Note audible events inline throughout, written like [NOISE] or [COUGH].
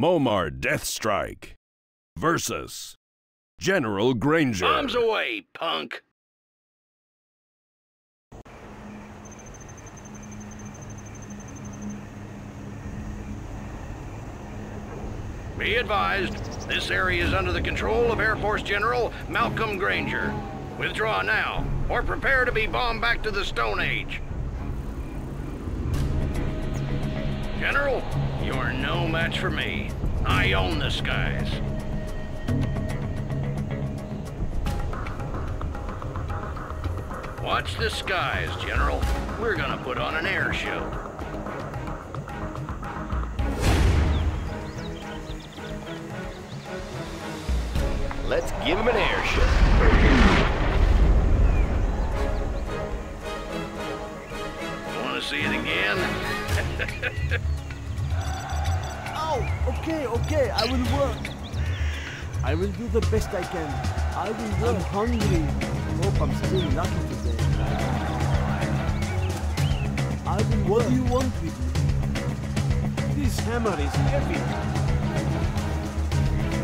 Mohmar Deathstrike versus General Granger. Bombs away, punk! Be advised, this area is under the control of Air Force General Malcolm Granger. Withdraw now, or prepare to be bombed back to the Stone Age. General, you are no match for me. I own the skies. Watch the skies, General. We're gonna put on an air show. Let's give him an air show. Want to see it again? [LAUGHS] Okay, okay, I will work. I will do the best I can. I will work. I'm hungry. Hope I'm still lucky today. I will What do you want with me? This hammer is heavy.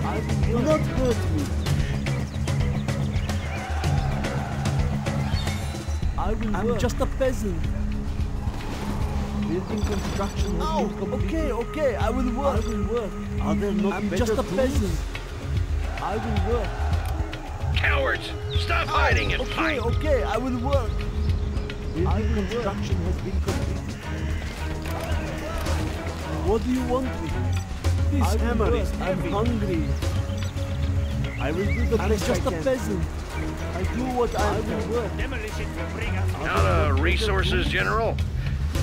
I will not hurt me. I will I'm just a peasant. Building construction has been completed. okay, okay, I will work. I will work. Are there not I'm just a peasant. I will work. Cowards! Stop ah, hiding and okay, fight! okay, I will work. Building construction has been completed. What do you want with me? This I hammer is heavy. I'm hungry. I will do the I'm best just I can. a peasant. I do what I, I will work. Demolition will bring us Out of resources, General?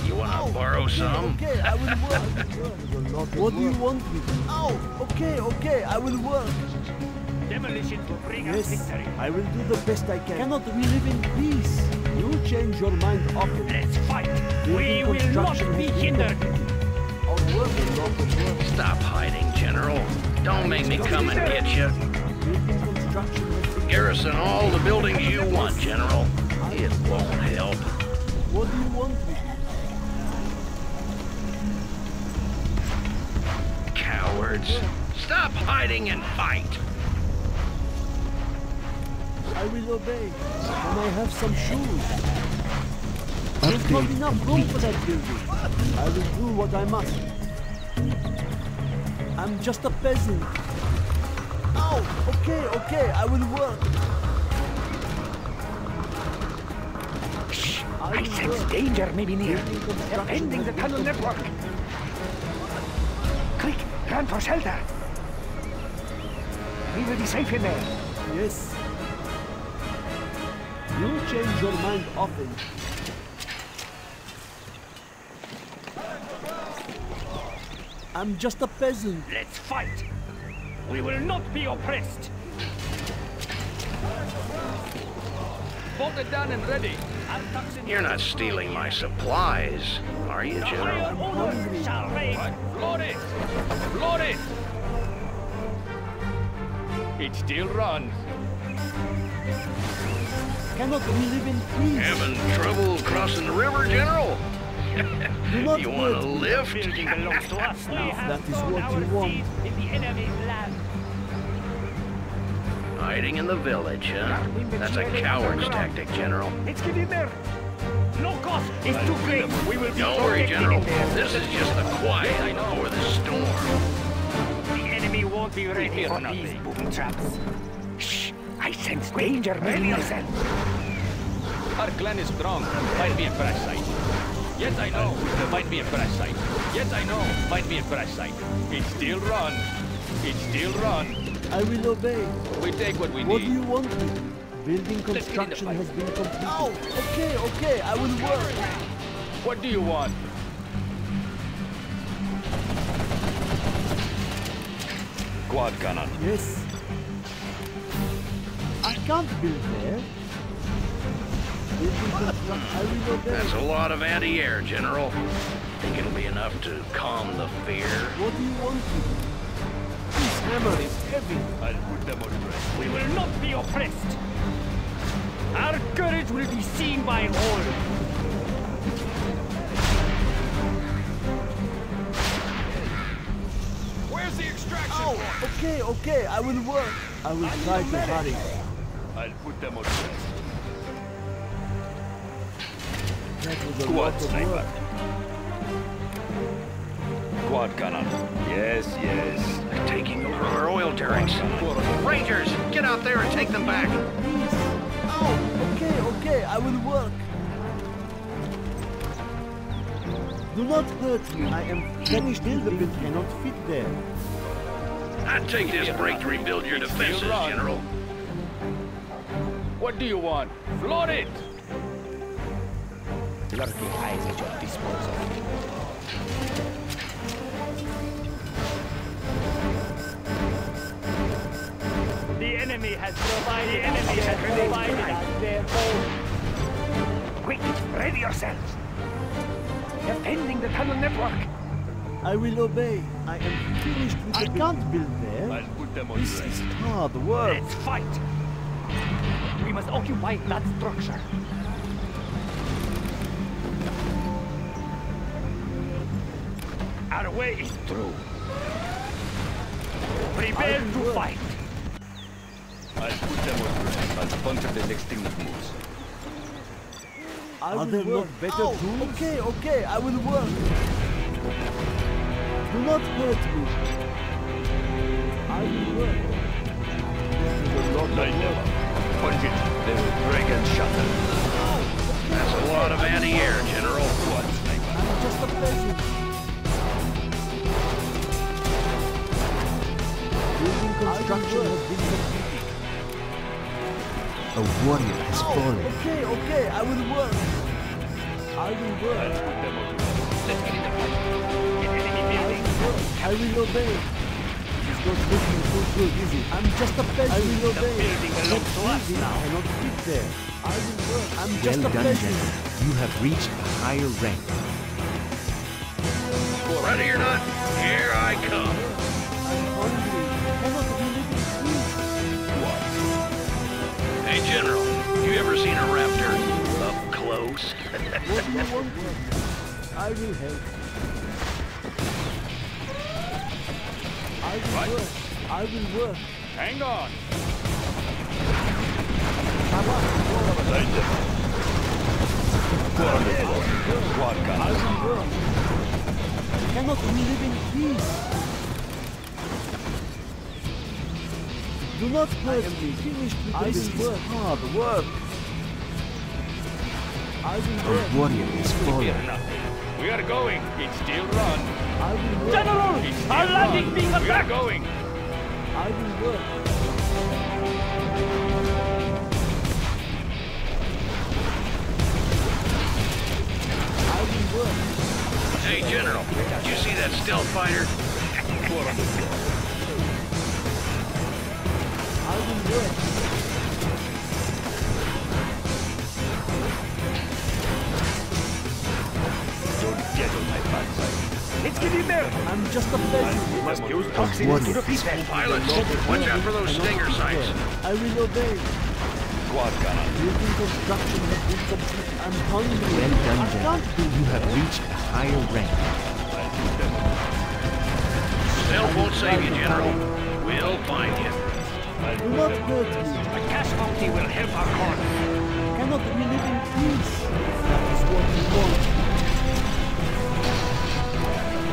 You want to borrow some? Okay, I will work. [LAUGHS] what do you want with me? Oh, okay, okay, I will work. Demolition will bring us Yes, victory. I will do the best I can. Cannot we live in peace? You change your mind often. Let's fight. We will not be hindered. Our work is not the work. Stop hiding, General. Don't make me come and get you. Building construction has been Garrison all the buildings you want, General. It won't help. What do you want Cowards. Stop hiding and fight. I will obey. Can I have some shoes? There's not enough room for that building. I will do what I must. I'm just a peasant. Oh, okay, okay, I will work. I, I sense work. danger may be near. They're ending the has been tunnel network. Quick, run for shelter. We will be safe in there. Yes. You change your mind often. I'm just a peasant. Let's fight. We will not be oppressed. Bolted down and ready. You're not stealing my supplies, are you, General? Iron order shall reign. Float it! It! It still runs. Cannot we live in peace? Having trouble crossing the river, General? Not [LAUGHS] You want a lift? Building belongs to us [LAUGHS] now. that is what you want. In the enemy's land. Hiding in the village, huh? That's a coward's tactic, General. Let's there. No cost is too great. We will be Don't worry, General. This is just the quiet before the storm. The enemy won't be ready for nothing. these boom traps. Shh! I sense danger near yourself. Our clan is strong. Find me a crash site. Yes, I know. Find me a crash site. Yes, I know. Find me a crash site. It still run. It still run. I will obey. We take what we need. What do you want me? Building Let's get in the construction has been completed. Oh, okay, okay, I will work. What do you want? Quad cannon. Yes. I can't build there. Building construction, I will obey. That's a lot of anti-air, General. Think it'll be enough to calm the fear? What do you want with me? This hammer is heavy. I'll put them on rest. We will not be oppressed. Our courage will be seen by all. Where's the extraction Oh, okay, okay, I will work. I will try to hurry. I'll put them on rest. That was a Squad sniper. Quad cannon. Yes, yes. They're taking over our oil derricks. Rangers, get out there and take them back. Please. Oh, okay, okay, I will work. Do not hurt me. I am finished building. cannot fit there. I'd take this break to rebuild your defenses. General. What do you want? Flood it! Lurking eyes at your disposal. Enemy has provided. The enemy has provided us their food. Quick, ready yourselves. Defending the tunnel network. I will obey. I am finished with I can't build there. I'll put them on This is hard work. Let's fight. We must occupy that structure. Our way is through. Prepare to work. fight. I'll put them on rest. I'll puncture the next thing that moves. I Are will there work. not better oh, tools? Okay, okay, I will work. Do not hurt me. I will work. This is a lot of Light them work. up. Punch it. They will break and shatter. That's a lot of anti-air, General. Quad sniper. I'm just a peasant. Building construction has been completed. A warrior has Oh, fallen. okay, okay, I will work. I will work. put them. Let's get in the fight. In enemy I building. will. I will obey. It's not looking so good, is it? I'm just a peasant. I will obey. building belongs to us building now. cannot fit there. I will work. I'm Well just a done, peasant. General. You have reached a higher rank. Ready or not, here I come. General, you ever seen a raptor up close? What do you want? I will help. I will work. I will work. Hang on. Light them up. Quad on the floor. Quad I cannon. will work. Cannot we live in peace? Do not hurt me. Finished with I this will work. Hard work. I will A work. warrior has Fear fallen. We are going. It's still run. I will work. General, It's still our land run. is being We are going. I will work. I will work. Hey, General, did you see that stealth fighter? [LAUGHS] I'm just a peasant. We must use toxins to. Pilots, watch out for those stinger sites. I will obey. Quad cannon. Building construction has been completed. I'm hungry. Well done, General. You have reached a higher rank. Stealth won't save you, General. We'll find you. I'll Do not hurt me. A cash bounty will help our cause. Cannot we live in peace? That is what we want.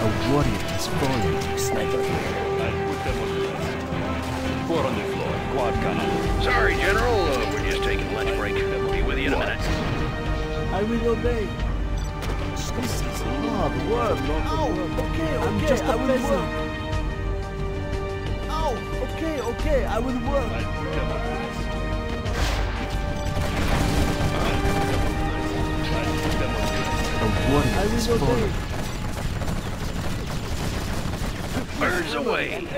A warrior has fallen. Sniper here. I'll put them on rest. Four on the floor. Quad cannon. Sorry, General, uh, we're just taking lunch break. We'll be with you in a minute. I will obey. This is hard work. Oh, okay, okay. I'm just a peasant. Put them on rest. A warrior I has will fallen. obey. Birds away.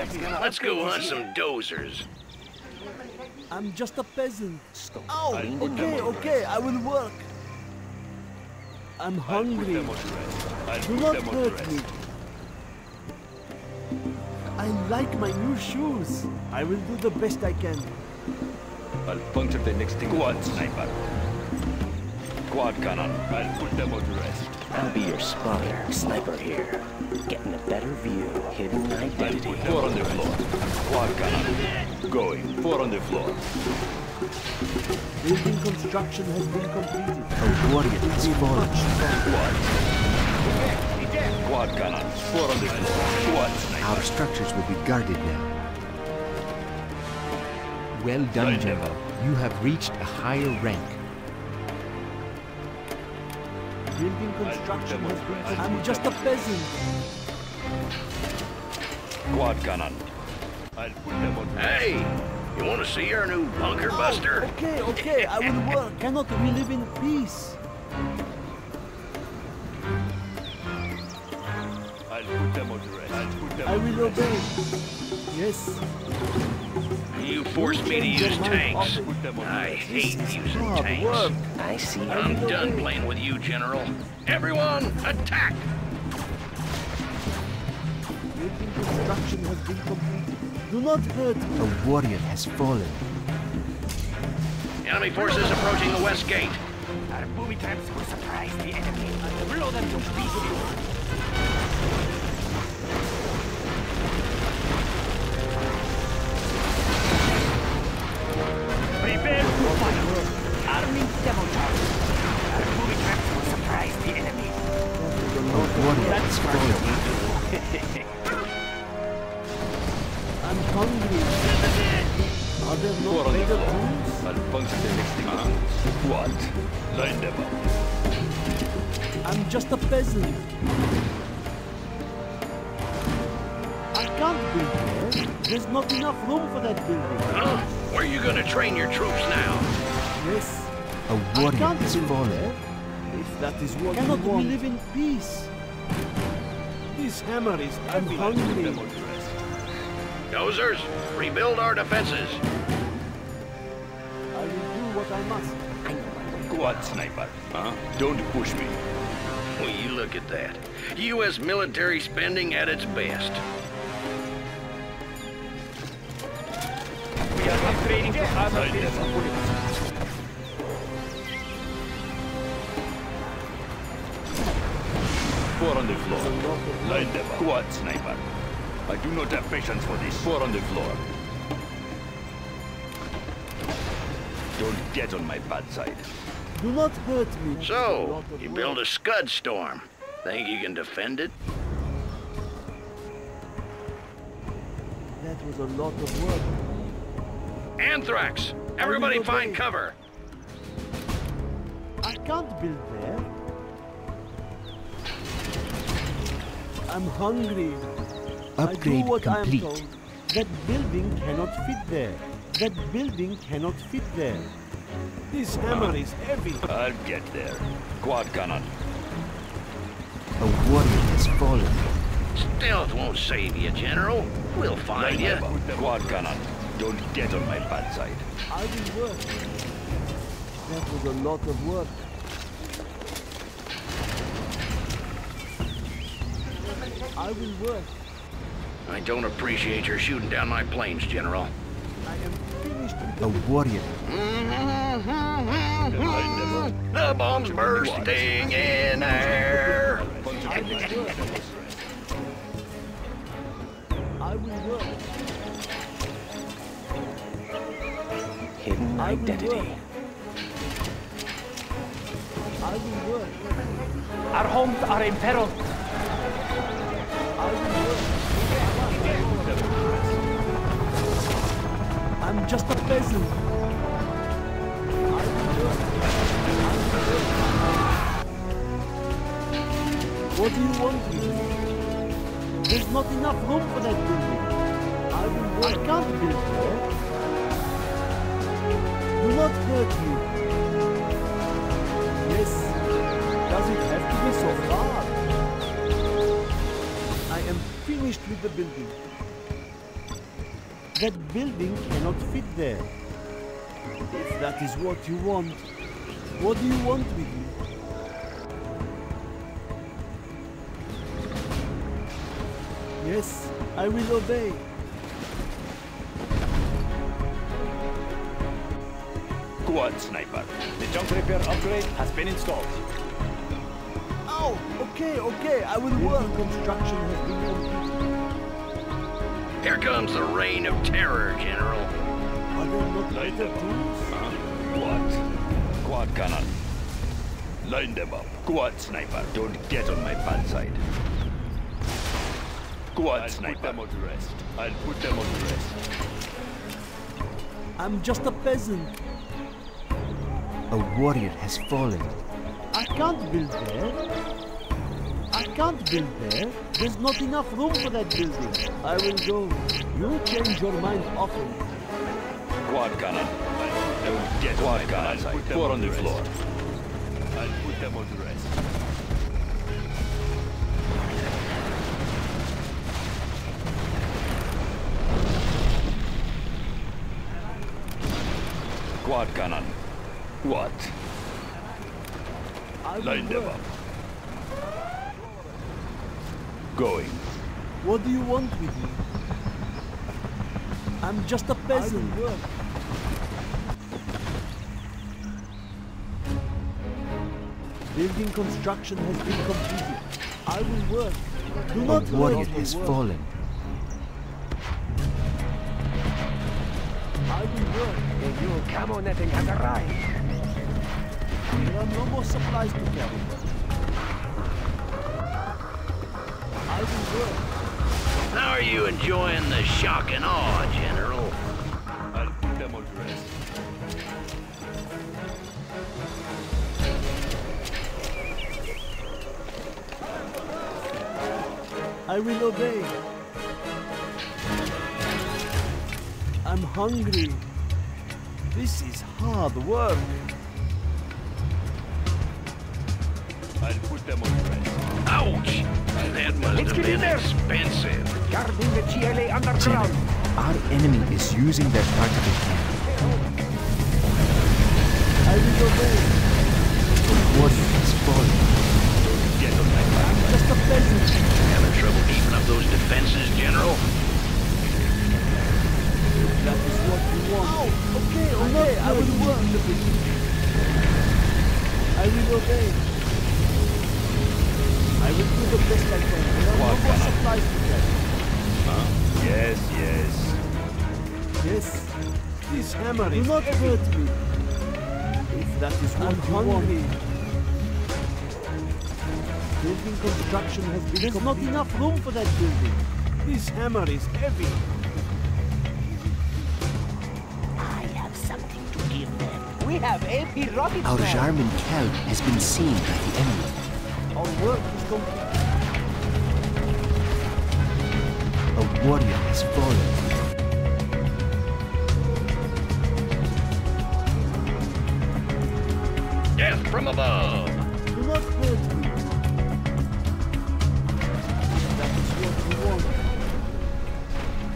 Let's go hunt some dozers. I'm just a peasant. I'll Oh, okay, okay. I will work. I'm hungry. them on rest. Do not them on hurt rest. me. I like my new shoes. I will do the best I can. I'll puncture the next thing. Quad sniper. Quad cannon. I'll put them on rest. I'll be your spotter. Sniper here. Getting a better view. Hidden identity. Four on the floor. Quad cannon. Going. Four on the floor. Building construction has been completed. A warrior has fallen. Quad. Quad cannon. Four on the floor. Quad. Our structures will be guarded now. Well done, Right, General. You have reached a higher rank. Building construction has. I'm just a peasant. Quad cannon. I'll put them on. Hey, you want to see our new bunker buster? Okay, okay, I will work. Cannot we live in peace? I will rest. obey. Yes, You forced me to use tanks. I hate using tanks. work. I see. I'm done playing with you, General. Everyone, attack! building construction has been completed. Do not hurt me. A warrior has fallen. Enemy forces approaching the west gate. Our booby traps will surprise the enemy. Blow them to pieces. Arming demo charge. Our booby traps will surprise the enemy. A warrior has fallen. I'm hungry. Are there no on the better floor. tools? I'll puncture them extinguishers. Quad. Line them up. I'm just a peasant. I can't build there. There's not enough room for that building. Huh? Where are you gonna train your troops now? Yes, A I warrior can't has build fallen. If that is what Cannot you we want. live in peace? This hammer is I'm hungry. Dozers, rebuild our defenses. I will do what I must. Quad sniper. Huh? Don't push me. Will you look at that? U.S. military spending at its best. We are upgrading to armor Right, bullets. Four on the floor. Line them up. Quad sniper. I do not have patience for this. Four on the floor. Don't get on my bad side. Do not hurt me. So, you build a Scud Storm. Think you can defend it? That was a lot of work. Anthrax! Everybody find cover! I can't build I'm hungry. I do Upgrade what I am complete. told. That building cannot fit there. That building cannot fit there. This hammer is heavy. I'll get there. Quad cannon. A warrior has fallen. Stealth won't save you, General. We'll find you. them. Quad cannon. Don't get on my bad side. I will work. That was a lot of work. I will work. I don't appreciate your shooting down my planes, General. I am finished with A warrior. Line them up. The bomb's bursting in air. I will work. I will work. Hidden identity. I will work. Our homes are in peril. I will work. I'm just a peasant. I will work. I will work. What do you want me to do? There's not enough room for that building. I will work. I can't build there. Do not hurt me. Yes. Does it have to be so far? Finished with the building. That building cannot fit there. If that is what you want, what do you want with me? Yes, I will obey. Quad sniper. The junk repair upgrade has been installed. Okay, okay, I will work. Construction has been completed. Here comes the reign of terror, General. Are there not better tools? Uh, what? Quad cannon. Line them up. Quad sniper. Don't get on my bad side. Quad I'll sniper. Put them on rest. I'll put them on rest. I'm just a peasant. A warrior has fallen. I can't build there. I can't build there. There's not enough room for that building. I will go. You change your mind often. Quad cannon. Don't get Quad cannon. Four on the, the floor. I'll put them on the rest. Quad cannon. What? Line them up. Going. What do you want with me? I'm just a peasant. Building construction has been completed. I will work. Do a not warrior has work. fallen. I will work. The new camo netting has arrived. There are no more supplies to carry. How are you enjoying the shock and awe, General? I'll put them on rest. I will obey. I'm hungry. This is hard work. I'll put them on rest. Ouch! That must Let's have get in been there. expensive. Guarding the GLA underground. Our enemy is using their targeting camp. I will obey. A warrior has fallen. Get on my back. I'm just a peasant. Having trouble This hammer Do not hurt me. If that is what you want. Building construction has been There's not enough room for that building. This hammer is heavy. I have something to give them. We have AP rockets Our now. Jarman Kell has been seen by the enemy. Our work is complete. A warrior has fallen. You want.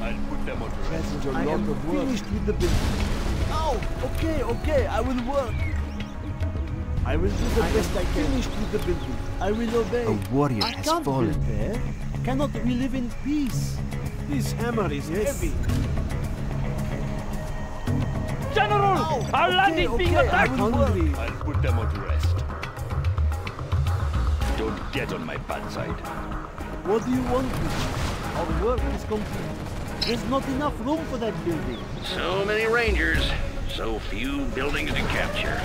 I'll put them on rest. I am finished with the building. Oh, okay, okay, I will work. I will do the best I can. Finished with the building. I will obey. A warrior I has can't fallen. build there. Cannot we live in peace? This hammer is heavy. General! Oh, Our okay, land is okay, being I attacked! Will hungry. I'll put them on rest. Don't get on my bad side. What do you want with me? Our work is complete. There's not enough room for that building. So many rangers, so few buildings to capture.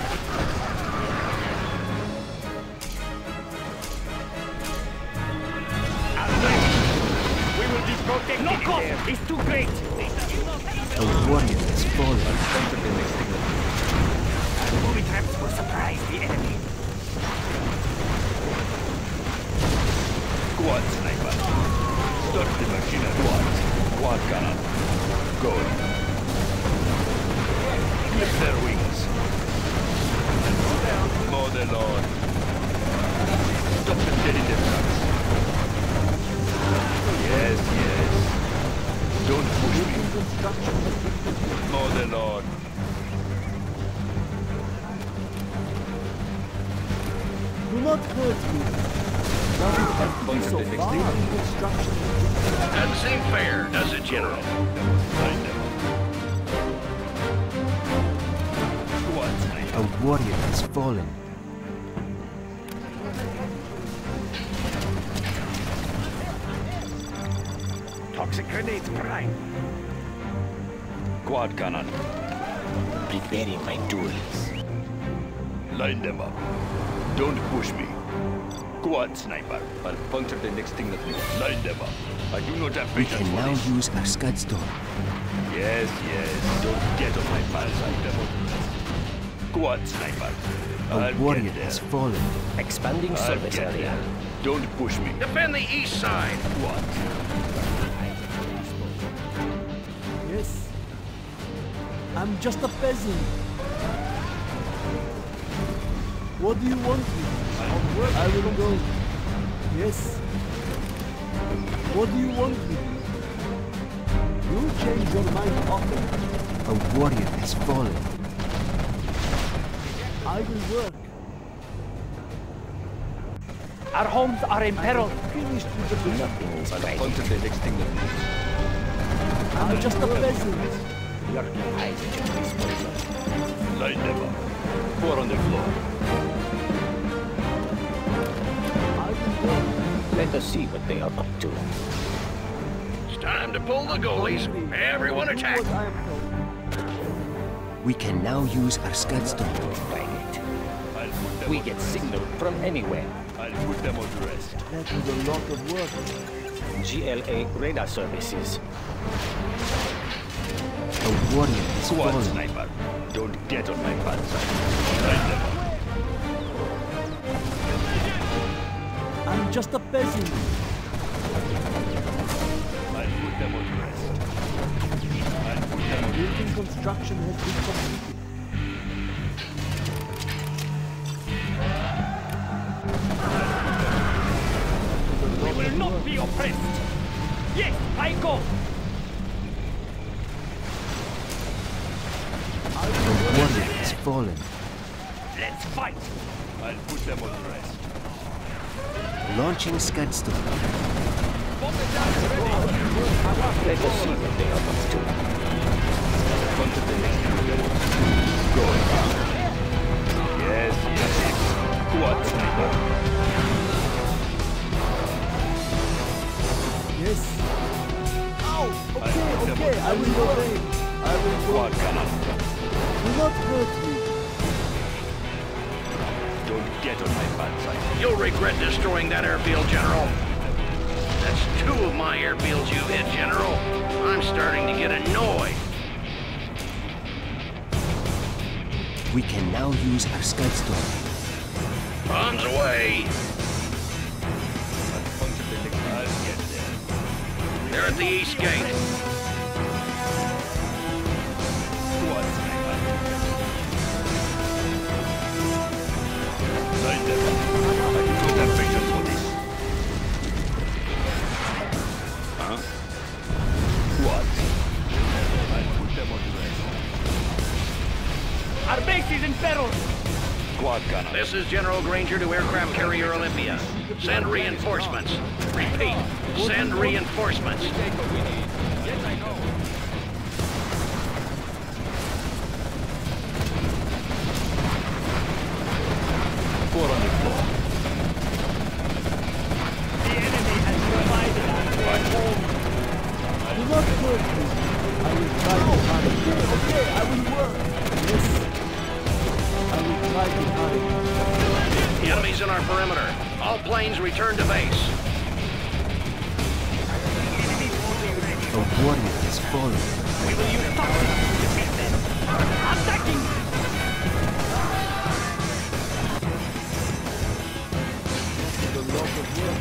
We will be protected No cost is too great! A warrior has fallen. Booby traps will surprise the enemy. Preparing my tools. Line them up. Don't push me. Go on, sniper. I'll puncture the next thing that moves. Line them up. I do not have We can now this. use our Scud Storm. Yes, yes. Don't get on my pal side, devil. Quad sniper. A I'll warrior get there. has fallen. Expanding I'll service area. there. Don't push me. Defend the east side. What? I'm just a peasant. What do you want me? I will go. Yes. What do you want me? You change your mind often. A warrior has fallen. I will work. Our homes are in peril. Finished with the business. Nothing is right. Puncture the next thing that moves. I'm just a peasant. Your eyes should be spoiled. Line them up. Four on the floor. I will work. Let us see what they are up to. It's time to pull the goalies. Everyone attack. what I am told. We can now use our Scud Storm. Find it. I'll put them We get rest. signal from anywhere. I'll put them on rest. That is a lot of work. GLA radar services. A warrior has Quad fallen. sniper. Don't get on my pal side. I'm just a peasant. I'll put them on rest. I'll put them on Building construction has been completed. We will not be oppressed. Yes, I go. Fallen. Let's fight. I'll put them on the rest. Launching Scud Storm. Let us see what they are up to. Puncture the next thing that moves. Go. Yes, yes. Sniper. Yes. Ow! Okay, okay, I will obey. I will go. Quad cannon. Do not hurt get on my bad side. You'll regret destroying that airfield, General. That's two of my airfields you've hit, General. I'm starting to get annoyed. We can now use our Scud Storm. Bombs away! The next I'll get there. They're at the east gate. Our base is in peril. Quad cannon. This is General Granger to aircraft carrier Olympia. Send reinforcements. Repeat, send reinforcements. Return to base. A warrior has fallen. We will use toxins to defeat them. Attacking! It's a of work.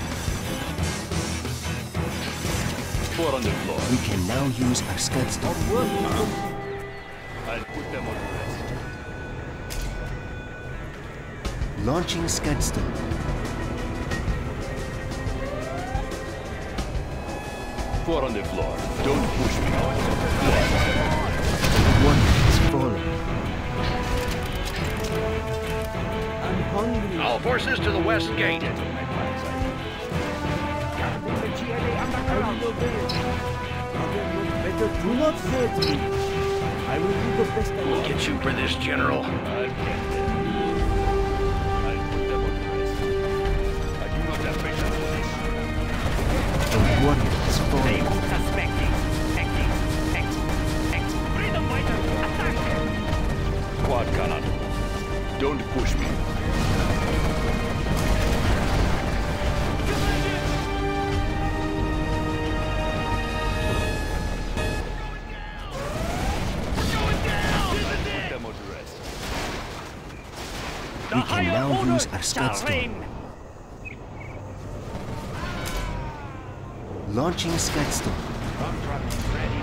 Four on the floor. We can now use our Scud Storm. Our work is complete. I'll put them on rest. Launching Scud Four on the floor. Don't push me. A warrior has fallen. I'm hungry. All forces to the west gate. Get on my bad side. I will better do not hurt me. I will do the best I We'll get you for this, General. Now order use our shall Scudstorm. reign. Launching Scudstorm. Ready.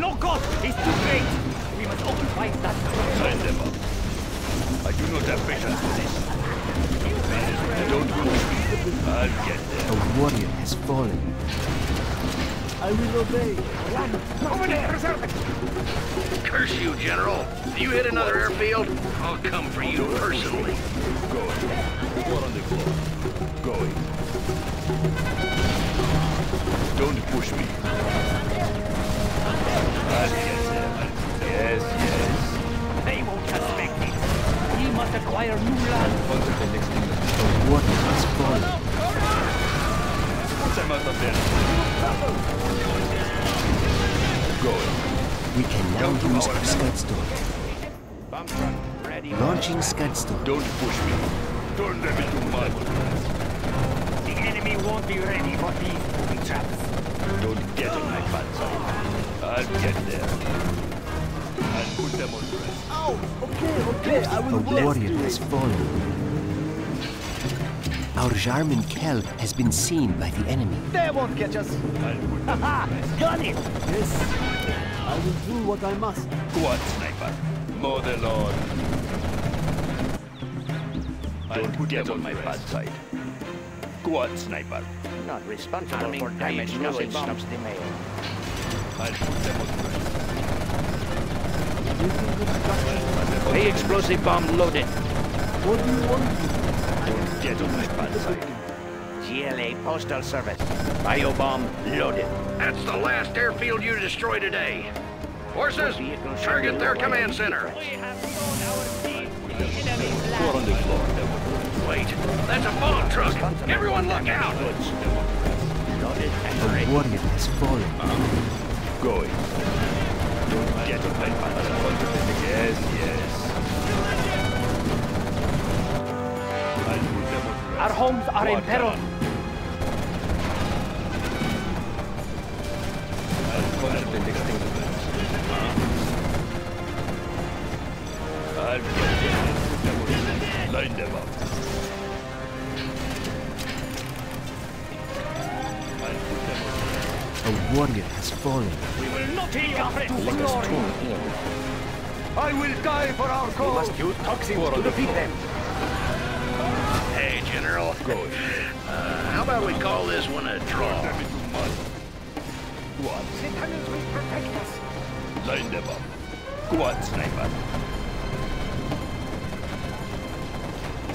No cost is too great. We must occupy that Sign them up. I do not have patience for this. Don't push me. I'll get there. A warrior has fallen. I will obey. Over there, reserve Curse you, General. If you hit another airfield, I'll come for you personally. Going. Four on the floor. Going. Don't push me. I'll get there. Yes, yes. They won't suspect it. We must acquire new land. Onto the next thing. A warrior has fallen. Put them out of there. Going. We can now use our Scudstorm. Bomb truck ready. Launching Scudstorm. Don't push me. Turn them into mud. The enemy won't be ready for these booby traps. Don't get on my bad side. I'll get there. I'll put them on rest. Oh, okay, okay. I will work warrior has fallen. Our Jarman Kell has been seen by the enemy. They won't catch us. I'll put them Ha! Got it! Yes. I will do what I must. Go on, sniper. Mow the lawn. Don't get on my bad side. Go on, sniper. Not responsible for damage nothing stops the mail. I'll put them on rest. Using instructions. The explosive bomb loaded. What do you want me to Don't get on my bad side. GLA Postal Service. Biobomb loaded. That's the last airfield you destroy today. Forces, target their command center. We have shown our speed in the enemy's Four on the floor. Wait, that's a bomb truck. Everyone look out. Loaded and A ready. warrior has fallen. Uh-huh. Going. Don't get on my bad side. Yes, yes. Our homes are in peril. on? I'll call it the next thing to do. Them and put them on rest. Line them up. I'll put them on rest. A warrior has fallen. We will not take our threat to glory. I will die for our cause. We Must use toxins to defeat floor. them. Hey, General. Going. Uh, how about we call this one a draw? Them into mud. What? The tunnels will protect us. Line them up. Go on, sniper.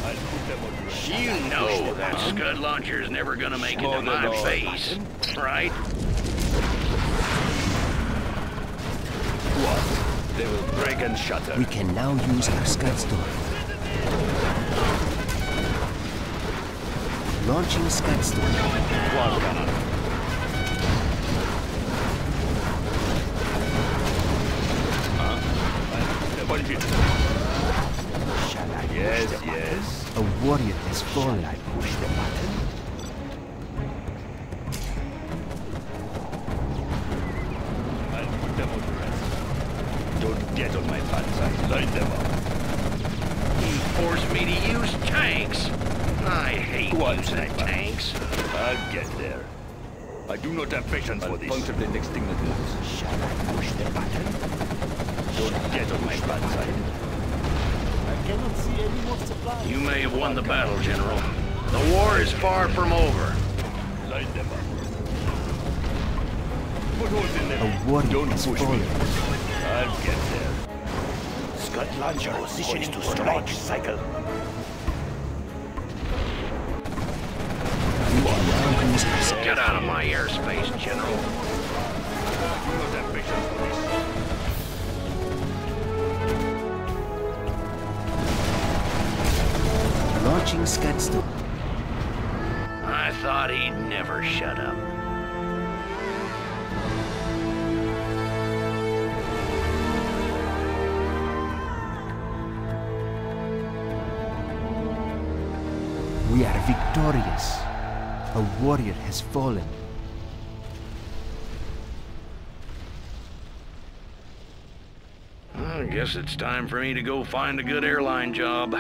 I'll put them on rest. You know that Scud launcher's never gonna make it to my face, right? What? They will break and shatter. We can now use our Scudstorm. Launching Scudstorm. One cannon. Huh? Punch it. Yes, yes. A warrior has fallen. Push the button. I'll put them on rest. Don't get on my bad side. Line them up. He forced me to use tanks. I hate Go on, using sniper. tanks. I'll get there. I do not have patience for this. Puncture the next thing that moves. Shall I push the button? Don't get on my bad side. I cannot see any more supplies. You may have won the battle, General. The war is far from over. Line them up. Put holes in them. A warrior Don't has push fallen. me. I'll get there. Scud launcher positioning to strike cycle. Get out of my airspace, General. Do not have patience for this. Launching Scudstorm. I thought he'd never shut up. We are victorious. A warrior has fallen. I guess it's time for me to go find a good airline job.